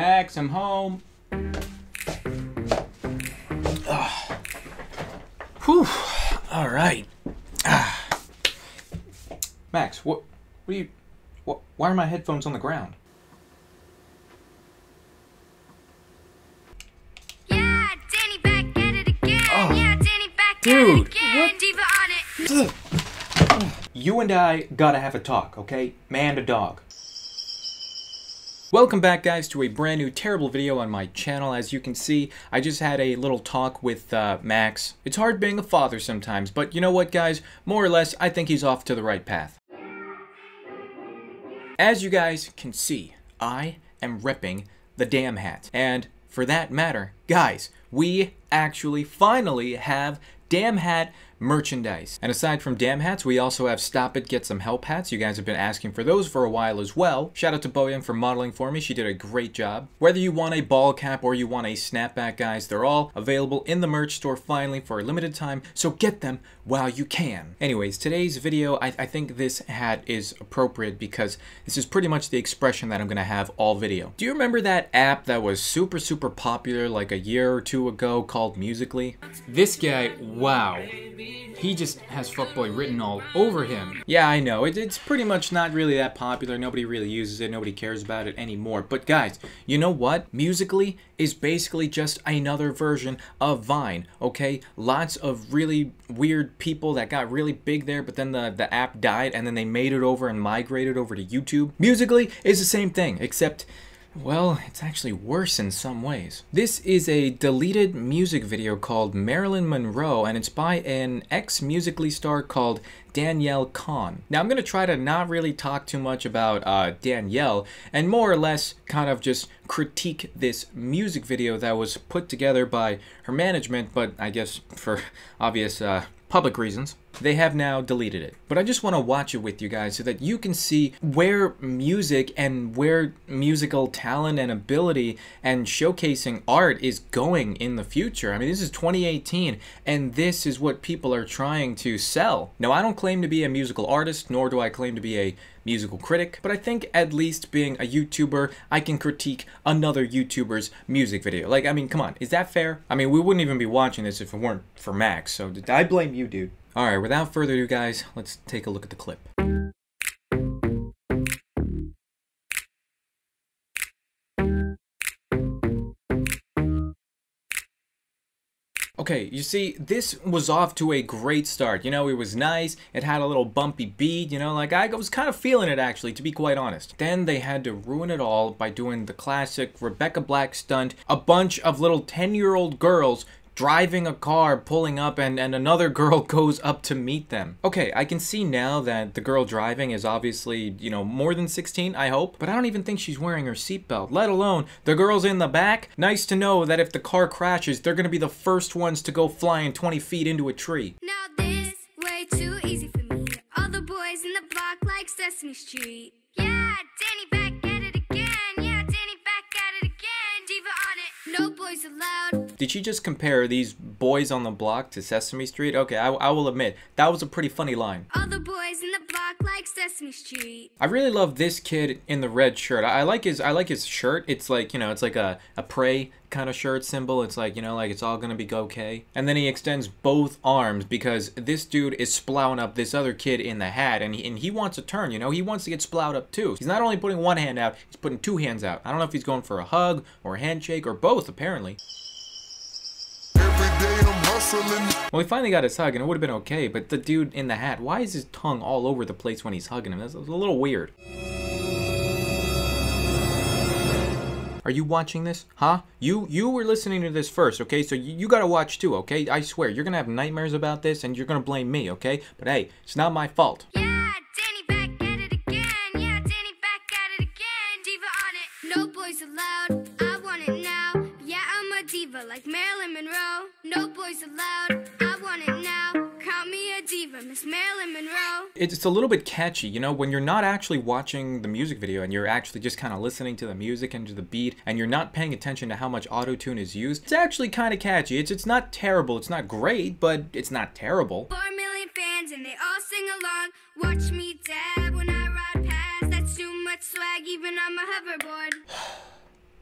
Max, I'm home. Oh. Whew. All right. Ah. Max, what? What are you? What? Why are my headphones on the ground? Yeah, Danny back at it again. Oh. yeah, Danny back Dude, at it again. what? Diva on it. You and I gotta have a talk, okay? Man to dog. Welcome back guys to a brand new terrible video on my channel. As you can see, I just had a little talk with uh, Max. It's hard being a father sometimes, but you know what guys? More or less, I think he's off to the right path. As you guys can see, I am repping the damn hat. And for that matter, guys, we actually finally have damn hat merchandise. And aside from damn hats, we also have Stop It, Get Some Help hats. You guys have been asking for those for a while as well. Shout out to Boyoung for modeling for me. She did a great job. Whether you want a ball cap or you want a snapback, guys, they're all available in the merch store finally for a limited time, so get them while you can. Anyways, today's video, I, I think this hat is appropriate because this is pretty much the expression that I'm gonna have all video. Do you remember that app that was super, super popular like a year or two ago called Musically? This guy, wow. He just has fuckboy written all over him. Yeah, I know. It, it's pretty much not really that popular. Nobody really uses it. Nobody cares about it anymore. But guys, you know what? Musically is basically just another version of Vine, okay? Lots of really weird people that got really big there, but then the, the app died and then they made it over and migrated over to YouTube. Musically is the same thing, except well, it's actually worse in some ways. This is a deleted music video called Marilyn Monroe, and it's by an ex-Musically star called Danielle Cohn. Now, I'm going to try to not really talk too much about uh, Danielle, and more or less kind of just critique this music video that was put together by her management, but I guess for obvious uh, public reasons. They have now deleted it. But I just want to watch it with you guys so that you can see where music and where musical talent and ability and showcasing art is going in the future. I mean, this is 2018 and this is what people are trying to sell. Now, I don't claim to be a musical artist, nor do I claim to be a musical critic, but I think at least being a YouTuber, I can critique another YouTuber's music video. Like, I mean, come on, is that fair? I mean, we wouldn't even be watching this if it weren't for Max, so I blame you, dude. Alright, without further ado, guys, let's take a look at the clip. Okay, you see, this was off to a great start. You know, it was nice. It had a little bumpy beat, you know, like I was kind of feeling it actually, to be quite honest. Then they had to ruin it all by doing the classic Rebecca Black stunt. A bunch of little 10 year old girls driving a car, pulling up, and, and another girl goes up to meet them. Okay, I can see now that the girl driving is obviously, you know, more than 16, I hope, but I don't even think she's wearing her seatbelt, let alone the girls in the back. Nice to know that if the car crashes, they're gonna be the first ones to go flying 20 feet into a tree. Now this way too easy for me. All the boys in the block like Sesame Street. Yeah, Danny back at it again. Yeah, Danny back at it again. Diva on it. No boys allowed. Did she just compare these boys on the block to Sesame Street? Okay, I, I will admit, that was a pretty funny line. All the boys in the block like Sesame Street. I really love this kid in the red shirt. I, I like his I like his shirt. It's like, you know, it's like a, a prey kind of shirt symbol. It's like, you know, like it's all gonna be okay. And then he extends both arms because this dude is splouting up this other kid in the hat and he, and he wants a turn, you know? He wants to get splout up too. He's not only putting one hand out, he's putting two hands out. I don't know if he's going for a hug or a handshake or both, apparently. Well, he finally got his hug, and it would have been okay, but the dude in the hat, why is his tongue all over the place when he's hugging him? That's a little weird. Are you watching this? Huh? You you were listening to this first, okay? So you, you gotta watch too, okay? I swear, you're gonna have nightmares about this, and you're gonna blame me, okay? But hey, it's not my fault. Yeah, Danny back at it again. Yeah, Danny back at it again. Diva on it. No boys allowed. Diva like Marilyn Monroe. No boys allowed. I want it now. Count me a diva, Miss Marilyn Monroe. It's a little bit catchy, you know, when you're not actually watching the music video and you're actually just kind of listening to the music and to the beat and you're not paying attention to how much auto-tune is used. It's actually kind of catchy. It's it's not terrible. It's not great, but it's not terrible. Four million fans and they all sing along. Watch me dab when I ride past. That's too much swag even on my hoverboard.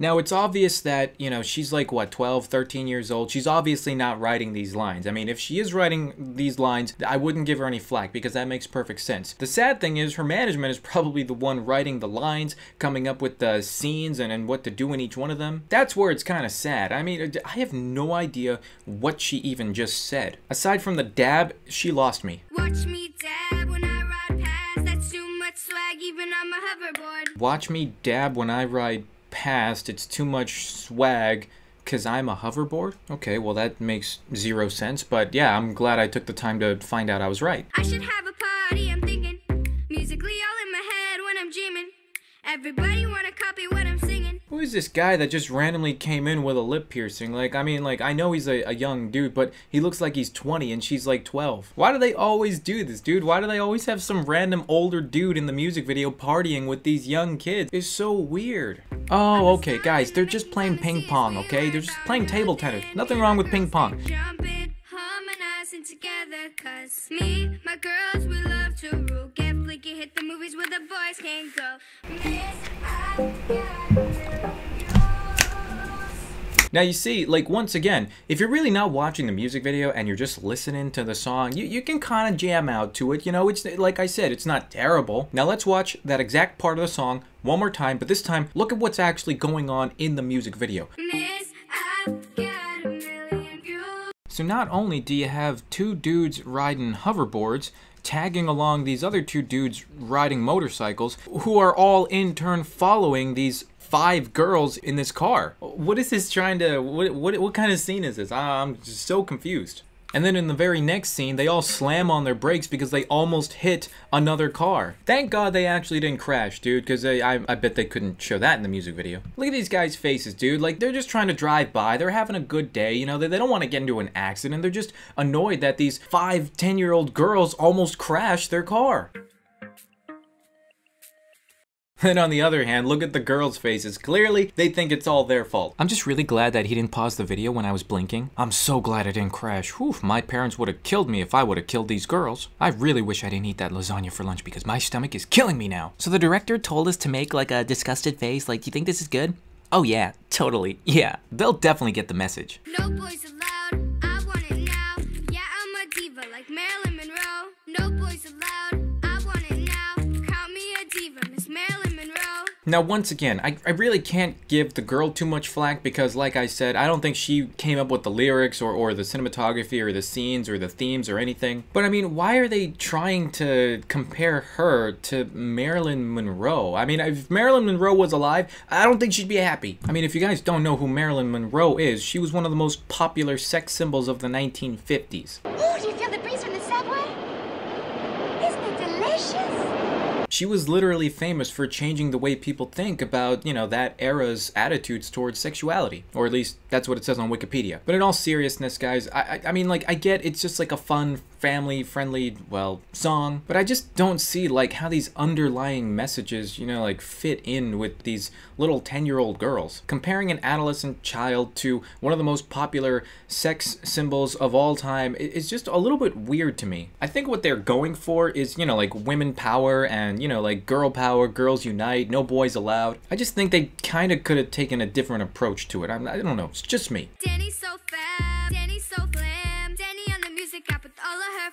Now, it's obvious that, you know, she's like, what, 12, 13 years old. She's obviously not writing these lines. I mean, if she is writing these lines, I wouldn't give her any flack because that makes perfect sense. The sad thing is, her management is probably the one writing the lines, coming up with the scenes and, and what to do in each one of them. That's where it's kind of sad. I mean, I have no idea what she even just said. Aside from the dab, she lost me. Watch me dab when I ride past. That's too much swag, even on my hoverboard. Watch me dab when I ride past. It's too much swag because I'm a hoverboard? Okay, well, that makes zero sense. But yeah, I'm glad I took the time to find out I was right. I should have a party, I'm thinking. Musically all in my head when I'm dreaming. Everybody wanna copy what I'm. Who is this guy that just randomly came in with a lip piercing? Like, I mean, like, I know he's a, a young dude, but he looks like he's 20 and she's like 12. Why do they always do this, dude? Why do they always have some random older dude in the music video partying with these young kids? It's so weird. Oh, okay, guys, they're just playing ping pong, okay? They're just playing table tennis. Nothing wrong with ping pong. Together. Cause me, my girls, we love to rule. Get flicky, hit the movies where the boys can go. Miss, I Now you see, like once again, if you're really not watching the music video and you're just listening to the song, you, you can kind of jam out to it. You know, it's like I said, it's not terrible. Now let's watch that exact part of the song one more time, but this time look at what's actually going on in the music video. Miss, I've got a million views. So not only do you have two dudes riding hoverboards, tagging along these other two dudes riding motorcycles, who are all in turn following these five girls in this car. What is this trying to, what, what, what kind of scene is this? I'm just so confused. And then in the very next scene, they all slam on their brakes because they almost hit another car. Thank God they actually didn't crash, dude, because I, I bet they couldn't show that in the music video. Look at these guys' faces, dude. Like, they're just trying to drive by. They're having a good day, you know? They, they don't want to get into an accident. They're just annoyed that these five, 10-year-old girls almost crashed their car. And on the other hand, look at the girls' faces. Clearly, they think it's all their fault. I'm just really glad that he didn't pause the video when I was blinking. I'm so glad I didn't crash. Whew, my parents would have killed me if I would have killed these girls. I really wish I didn't eat that lasagna for lunch because my stomach is killing me now. So the director told us to make like a disgusted face, like, do you think this is good? Oh yeah, totally. Yeah, they'll definitely get the message. No Now, once again, I, I really can't give the girl too much flack because, like I said, I don't think she came up with the lyrics or, or the cinematography or the scenes or the themes or anything. But I mean, why are they trying to compare her to Marilyn Monroe? I mean, if Marilyn Monroe was alive, I don't think she'd be happy. I mean, if you guys don't know who Marilyn Monroe is, she was one of the most popular sex symbols of the 1950s. Ooh, do you feel the breeze from the subway? Isn't it delicious? She was literally famous for changing the way people think about, you know, that era's attitudes towards sexuality. Or at least that's what it says on Wikipedia. But in all seriousness, guys, I, I, I mean, like, I get it's just like a fun, family friendly, well, song. But I just don't see, like, how these underlying messages, you know, like, fit in with these little 10 year old girls. Comparing an adolescent child to one of the most popular sex symbols of all time is just a little bit weird to me. I think what they're going for is, you know, like, women power and, you know, like, girl power, girls unite, no boys allowed. I just think they kind of could have taken a different approach to it. I'm, I don't know, it's just me. So fab,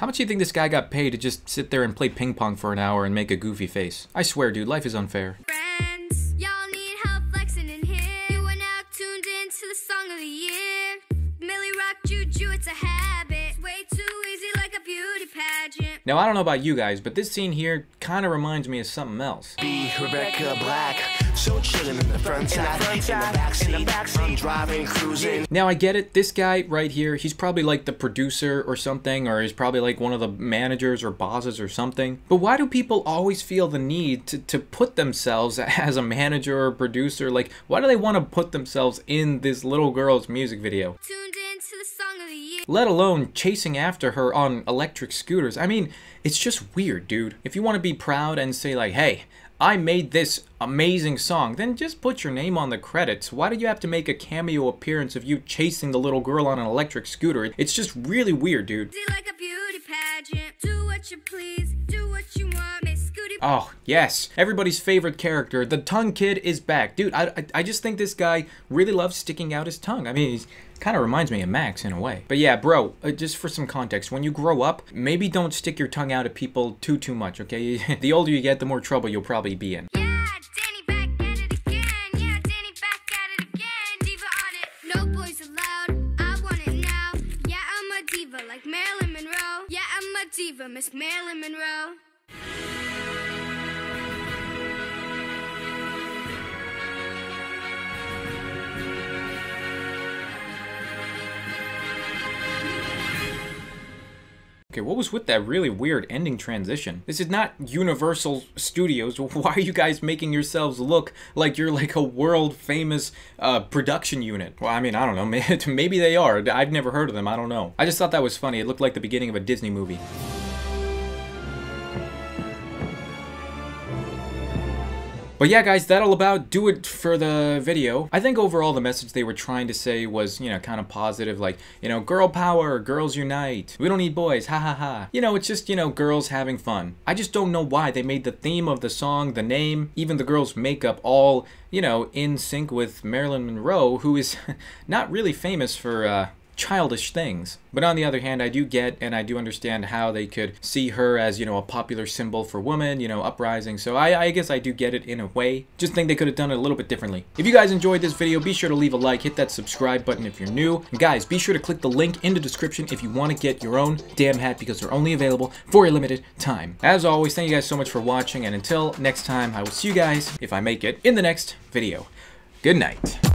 How much do you think this guy got paid to just sit there and play ping pong for an hour and make a goofy face? I swear, dude, life is unfair. friends. Y'all need help flexing in here. You are now tuned in to the song of the year. Millie Rock Juju, it's a habit. It's way too easy like a beauty pageant. Now, I don't know about you guys, but this scene here kind of reminds me of something else. be Rebecca Black. So chillin' in the front side, in the backseat, I'm driving, cruising. Now, I get it. This guy right here, he's probably like the producer or something, or he's probably like one of the managers or bosses or something. But why do people always feel the need to, to put themselves as a manager or producer? Like, why do they want to put themselves in this little girl's music video? Tuned in to the song of the year. let alone chasing after her on electric scooters. I mean, it's just weird, dude. If you want to be proud and say, like, hey, I made this amazing song, then just put your name on the credits. Why do you have to make a cameo appearance of you chasing the little girl on an electric scooter? It's just really weird, dude. Like a beauty pageant. Do what you please, do what you want. Miss Scooty Oh, yes. Everybody's favorite character, the Tongue Kid, is back. Dude, I, I, I just think this guy really loves sticking out his tongue. I mean, he's kind of reminds me of Max in a way. But yeah, bro, uh, just for some context, when you grow up, maybe don't stick your tongue out at people too, too much, okay? the older you get, the more trouble you'll probably be in. Yeah, Danny back at it again. Yeah, Danny back at it again. No boys allowed. I want it now. Yeah, I'm a diva like Marilyn Monroe. Yeah, I'm a diva, Miss Marilyn Monroe. Okay, what was with that really weird ending transition? This is not Universal Studios. Why are you guys making yourselves look like you're like a world famous uh, production unit? Well, I mean, I don't know. Maybe they are. I've never heard of them. I don't know. I just thought that was funny. It looked like the beginning of a Disney movie. But yeah, guys, that'll about do it for the video. I think overall the message they were trying to say was, you know, kind of positive, like, you know, girl power, girls unite. We don't need boys, ha ha ha. You know, it's just, you know, girls having fun. I just don't know why they made the theme of the song, the name, even the girls' makeup all, you know, in sync with Marilyn Monroe, who is not really famous for, uh, childish things. But on the other hand, I do get and I do understand how they could see her as, you know, a popular symbol for women, you know, uprising. So I, I guess I do get it in a way. Just think they could have done it a little bit differently. If you guys enjoyed this video, be sure to leave a like, hit that subscribe button if you're new. And guys, be sure to click the link in the description if you want to get your own damn hat because they're only available for a limited time. As always, thank you guys so much for watching and until next time, I will see you guys, if I make it, in the next video. Good night.